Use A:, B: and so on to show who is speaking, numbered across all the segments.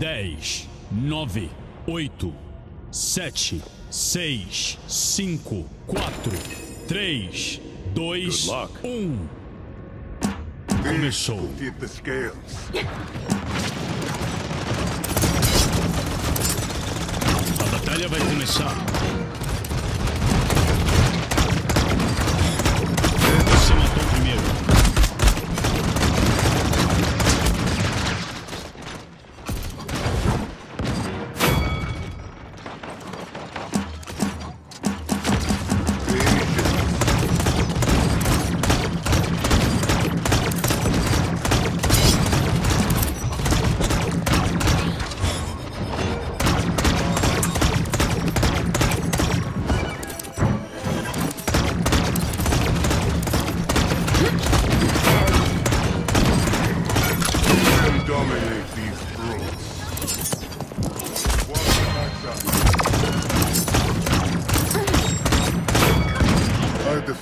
A: 10, 9, 8, 7, 6, 5, 4, 3, 2, 1. Começou. A batalha vai começar.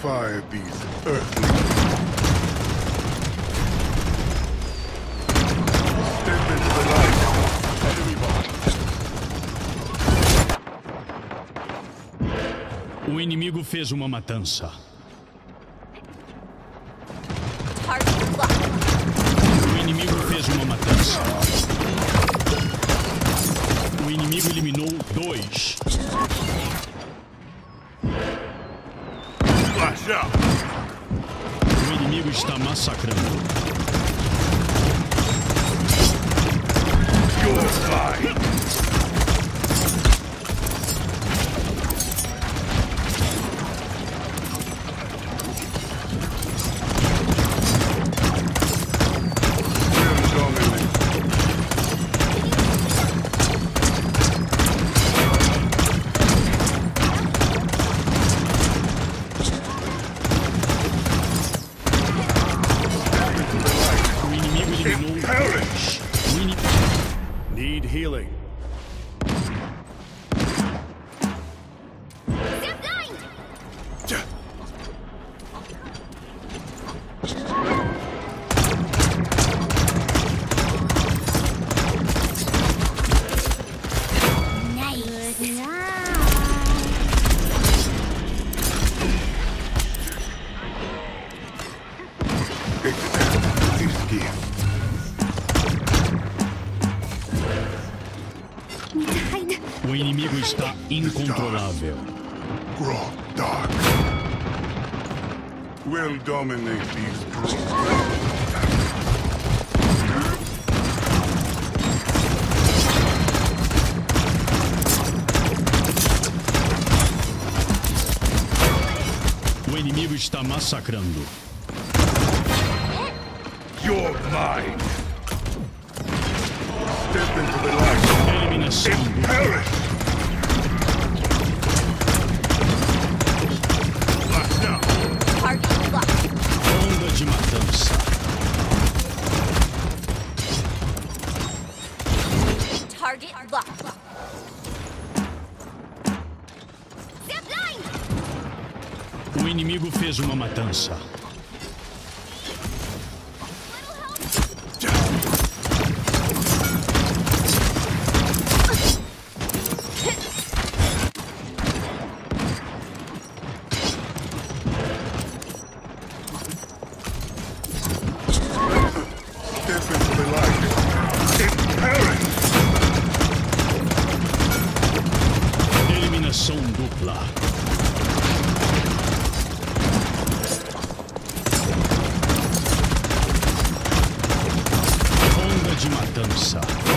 B: Bomb.
A: O inimigo fez uma matança. O inimigo está massacrando.
B: You're
A: inimigo está incontrolável.
B: Grow dark. We'll dominate these brutes.
A: O inimigo está massacrando.
B: You're mine. Step into the light.
A: Eliminação.
B: Perish.
A: O inimigo fez uma matança. Eliminação dupla. Onda de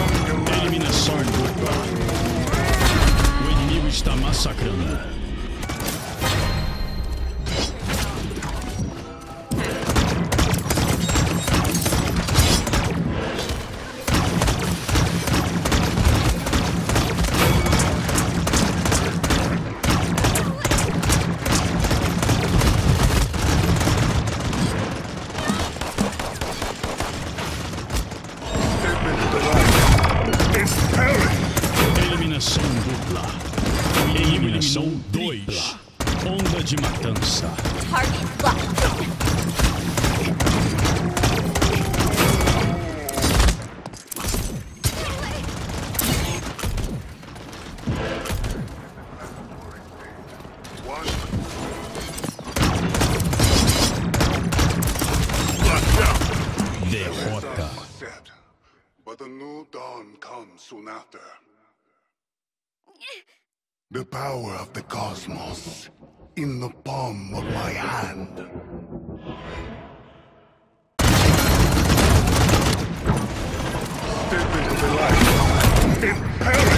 A: Eliminação 2. Onda de matança.
C: Derrota.
B: But a new dawn comes soon after. The power of the cosmos in the palm of my hand. Step into the light. Impel